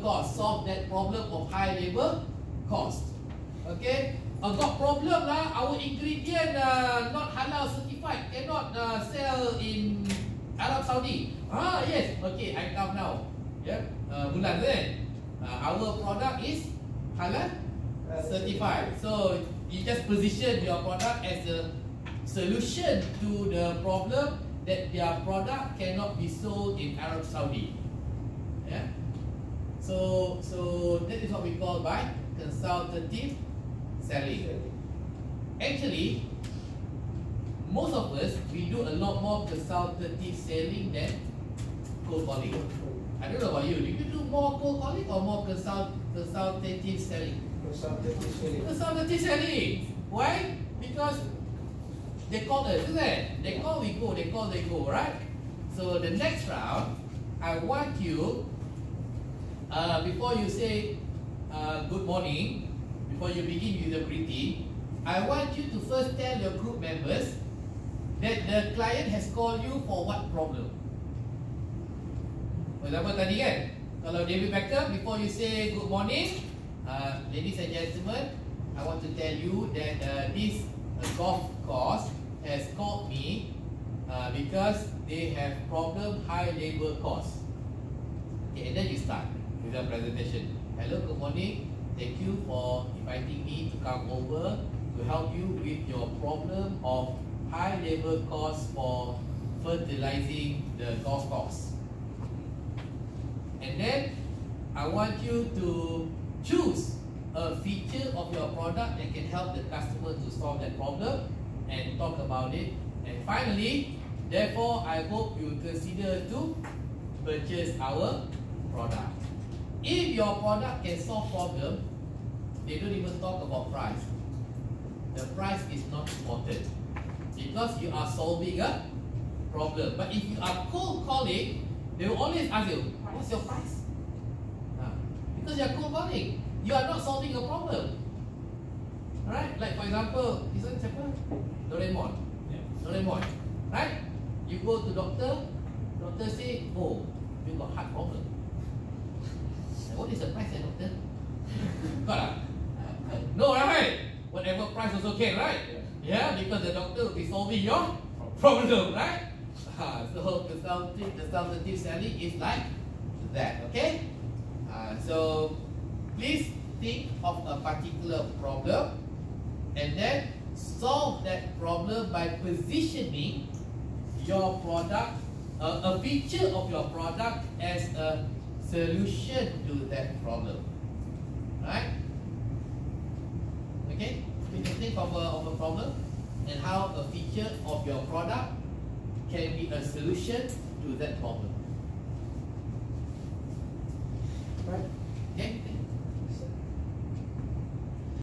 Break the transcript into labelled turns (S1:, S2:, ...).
S1: cost, solve that problem of high labor cost. Okay, uh, got problem lah. Our ingredient uh, not halal certified, cannot uh, sell in Arab Saudi. Ah yes, okay, I come now. Yeah, uh, bulan kan? Uh, our product is halal certified. So you just position your product as a solution to the problem that their product cannot be sold in Arab Saudi. Yeah. So so that is what we call by consultative selling. Actually, most of us we do a lot more consultative selling than cold calling. I don't know about you. Do you do more cold calling or more consult consultative selling?
S2: Consultative selling.
S1: Consultative selling. Why? Because they call us, isn't it? They call, we go. They call, they go, right? So the next round, I want you, uh, before you say uh, good morning, before you begin with the greeting, I want you to first tell your group members that the client has called you for what problem. For example tadi kan, kalau David Becker, before you say good morning, uh, ladies and gentlemen, I want to tell you that uh, this uh, golf course has called me uh, because they have problem high labor cost. Okay, and then you start the presentation. Hello, good morning. Thank you for inviting me to come over to help you with your problem of high labor cost for fertilizing the golf course. And then I want you to choose a feature of your product that can help the customer to solve that problem and talk about it. And finally, therefore, I hope you consider to purchase our product. If your product can solve problem, they don't even talk about price. The price is not important because you are solving a problem. But if you are cold calling, they will always ask you, what's your price? Because you are cold calling, you are not solving a problem. Alright, like for example, one siapa? Doraemon. Doraemon. Right? You go to doctor, doctor say, oh, you got heart problem. What is the price, eh, doctor? Got ah? No, right? Whatever price also can, right? Yeah, because the doctor will be solving your problem, right? Ah, so consultative, consultative selling is like that, okay? Uh, so please think of a particular problem and then solve that problem by positioning your product, uh, a feature of your product as a solution to that problem. Right? Okay? You can think of a, of a problem and how a feature of your product can be a solution to that problem.
S2: Right.